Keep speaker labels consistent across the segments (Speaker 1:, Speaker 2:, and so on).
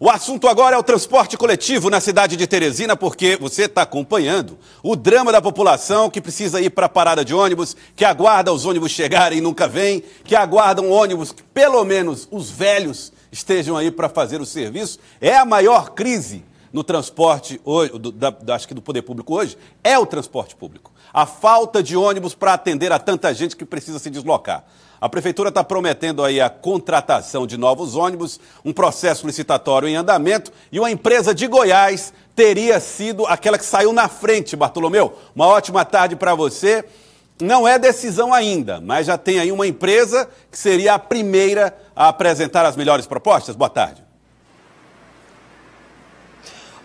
Speaker 1: O assunto agora é o transporte coletivo na cidade de Teresina, porque você está acompanhando o drama da população que precisa ir para a parada de ônibus, que aguarda os ônibus chegarem e nunca vem, que aguardam ônibus que pelo menos os velhos estejam aí para fazer o serviço. É a maior crise no transporte hoje, do, da, acho que do poder público hoje, é o transporte público. A falta de ônibus para atender a tanta gente que precisa se deslocar. A prefeitura está prometendo aí a contratação de novos ônibus, um processo licitatório em andamento e uma empresa de Goiás teria sido aquela que saiu na frente, Bartolomeu. Uma ótima tarde para você. Não é decisão ainda, mas já tem aí uma empresa que seria a primeira a apresentar as melhores propostas. Boa tarde.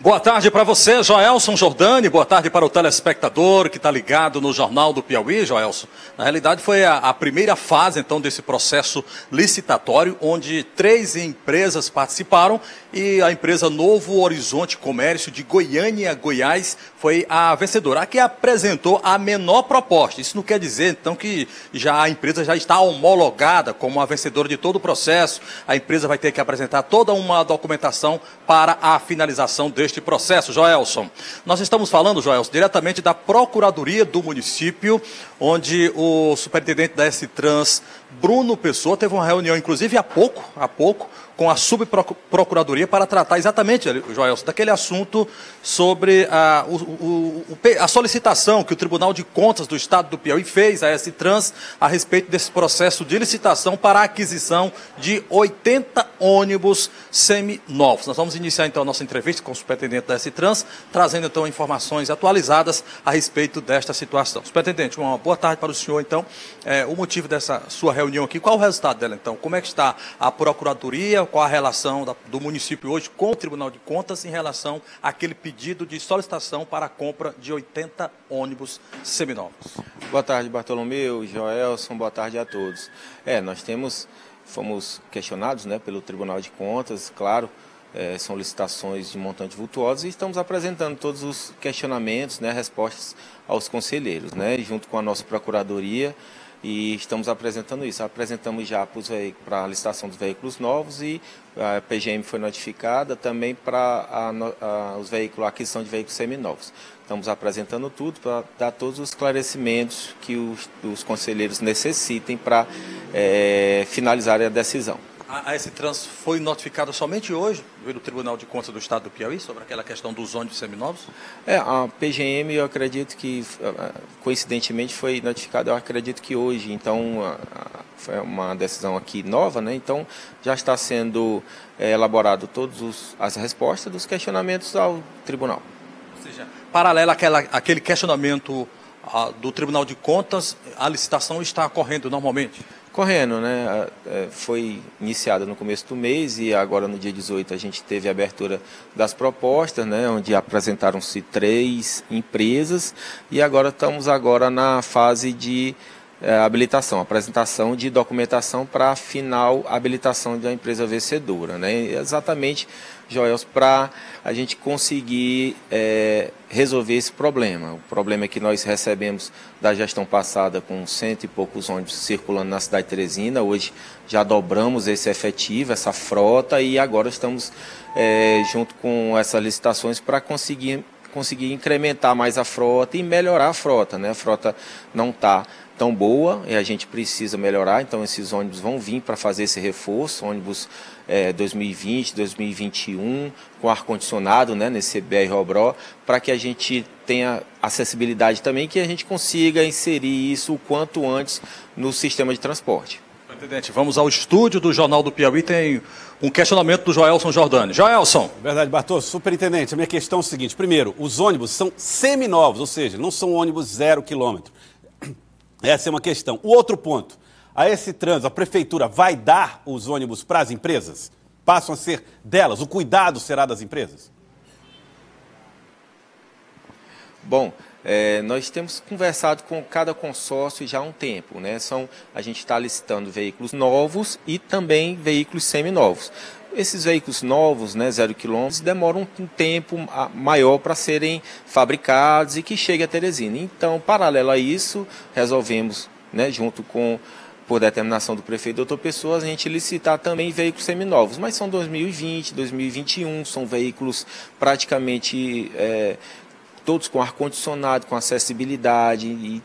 Speaker 2: Boa tarde para você, Joelson Jordani. Boa tarde para o telespectador que está ligado no Jornal do Piauí, Joelson. Na realidade, foi a, a, primeira fase, então, desse processo licitatório, onde três empresas participaram e a empresa Novo Horizonte Comércio de Goiânia, Goiás, foi a vencedora, a que apresentou a menor proposta. Isso não quer dizer, então, que já a empresa já está homologada como a vencedora de todo o processo. A empresa vai ter que apresentar toda uma documentação para a finalização deste este processo, Joelson. Nós estamos falando, Joelson, diretamente da Procuradoria do município, onde o superintendente da S-Trans, Bruno Pessoa, teve uma reunião, inclusive há pouco, há pouco, com a subprocuradoria para tratar exatamente, Joelson, daquele assunto sobre a, o, o, a solicitação que o Tribunal de Contas do Estado do Piauí fez à S-Trans a respeito desse processo de licitação para a aquisição de 80 ônibus seminovos. Nós vamos iniciar então a nossa entrevista com o superintendente da S-Trans, trazendo então informações atualizadas a respeito desta situação. Superintendente, uma boa tarde para o senhor, então. É, o motivo dessa sua reunião aqui, qual o resultado dela, então? Como é que está a Procuradoria qual a relação da, do município hoje com o Tribunal de Contas em relação àquele pedido de solicitação para a compra de 80 ônibus seminovos.
Speaker 3: Boa tarde, Bartolomeu, Joelson, boa tarde a todos. É, nós temos, fomos questionados né, pelo Tribunal de Contas, claro, é, são licitações de montante vultuosos e estamos apresentando todos os questionamentos, né, respostas aos conselheiros, né, junto com a nossa Procuradoria, e estamos apresentando isso. Apresentamos já para a licitação dos veículos novos e a PGM foi notificada também para os veículos, a aquisição de veículos seminovos. Estamos apresentando tudo para dar todos os esclarecimentos que os, os conselheiros necessitem para é, finalizar a decisão.
Speaker 2: A, S-Trans foi notificada somente hoje pelo Tribunal de Contas do Estado do Piauí sobre aquela questão dos ônibus seminovos?
Speaker 3: É, a PGM eu acredito que coincidentemente foi notificada, eu acredito que hoje, então foi uma decisão aqui nova, né? Então já está sendo é, elaborado todas as respostas dos questionamentos ao tribunal.
Speaker 2: Ou seja, paralelo àquela, àquele questionamento a, do Tribunal de Contas, a licitação está ocorrendo normalmente?
Speaker 3: Correndo, né? É, foi iniciada no começo do mês e agora no dia 18 a gente teve a abertura das propostas, né? Onde apresentaram-se três empresas e agora estamos agora na fase de é, habilitação, apresentação de documentação para a final habilitação da empresa vencedora, né? Exatamente Joels, para a gente conseguir é, resolver esse problema. O problema é que nós recebemos da gestão passada com cento e poucos ônibus circulando na cidade de Teresina. Hoje já dobramos esse efetivo, essa frota, e agora estamos é, junto com essas licitações para conseguir, conseguir incrementar mais a frota e melhorar a frota. Né? A frota não está tão boa e a gente precisa melhorar, então esses ônibus vão vir para fazer esse reforço, ônibus é, 2020, 2021, com ar-condicionado né, nesse BR Robró, para que a gente tenha acessibilidade também, que a gente consiga inserir isso o quanto antes no sistema de transporte.
Speaker 2: Presidente, vamos ao estúdio do Jornal do Piauí, tem um questionamento do Joelson Jordani. Joelson.
Speaker 1: Verdade, Bartô. Superintendente, a minha questão é o seguinte. Primeiro, os ônibus são seminovos, ou seja, não são ônibus zero quilômetro. Essa é uma questão. O outro ponto, a esse trânsito, a prefeitura vai dar os ônibus para as empresas? Passam a ser delas? O cuidado será das empresas?
Speaker 3: Bom, é, nós temos conversado com cada consórcio já há um tempo. Né? São, a gente está licitando veículos novos e também veículos seminovos. Esses veículos novos, né, zero quilômetros, demoram um tempo maior para serem fabricados e que chegue a Teresina. Então, paralelo a isso, resolvemos, né, junto com por determinação do prefeito doutor Pessoa, a gente licitar também veículos seminovos, mas são 2020, 2021, são veículos praticamente é, todos com ar-condicionado, com acessibilidade e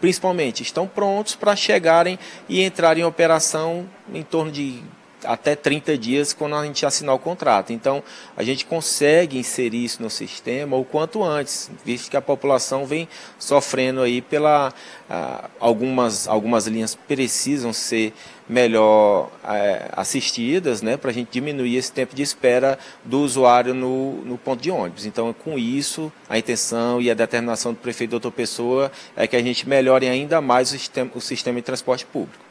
Speaker 3: principalmente estão prontos para chegarem e entrarem em operação em torno de até 30 dias quando a gente assinar o contrato. Então, a gente consegue inserir isso no sistema o quanto antes, visto que a população vem sofrendo aí pela ah, algumas algumas linhas precisam ser melhor eh, assistidas, né, para a gente diminuir esse tempo de espera do usuário no, no ponto de ônibus. Então, com isso, a intenção e a determinação do prefeito doutor Pessoa é que a gente melhore ainda mais o sistema, o sistema de transporte público.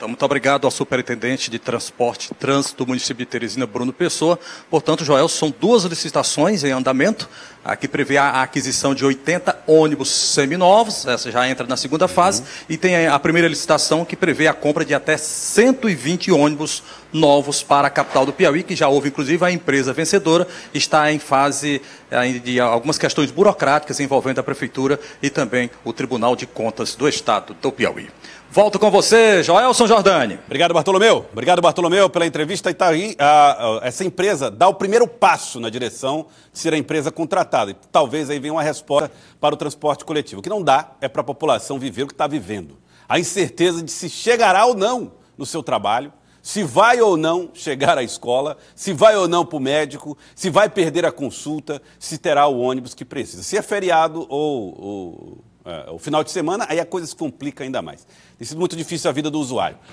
Speaker 2: Então, muito obrigado ao superintendente de transporte e trânsito do município de Teresina, Bruno Pessoa. Portanto, Joel, são duas licitações em andamento. A que prevê a aquisição de 80 ônibus seminovos, essa já entra na segunda fase, uhum. e tem a primeira licitação que prevê a compra de até 120 ônibus novos para a capital do Piauí, que já houve, inclusive, a empresa vencedora, está em fase eh, de algumas questões burocráticas envolvendo a Prefeitura e também o Tribunal de Contas do Estado do Piauí. Volto com você, Joelson Jordani.
Speaker 1: Obrigado, Bartolomeu. Obrigado, Bartolomeu, pela entrevista. E tá aí, a, a, essa empresa dá o primeiro passo na direção de ser a empresa contratada. E talvez aí venha uma resposta para o transporte coletivo. O que não dá é para a população viver o que está vivendo. A incerteza de se chegará ou não no seu trabalho, se vai ou não chegar à escola, se vai ou não para o médico, se vai perder a consulta, se terá o ônibus que precisa. Se é feriado ou, ou é, o final de semana, aí a coisa se complica ainda mais. Tem sido muito difícil a vida do usuário.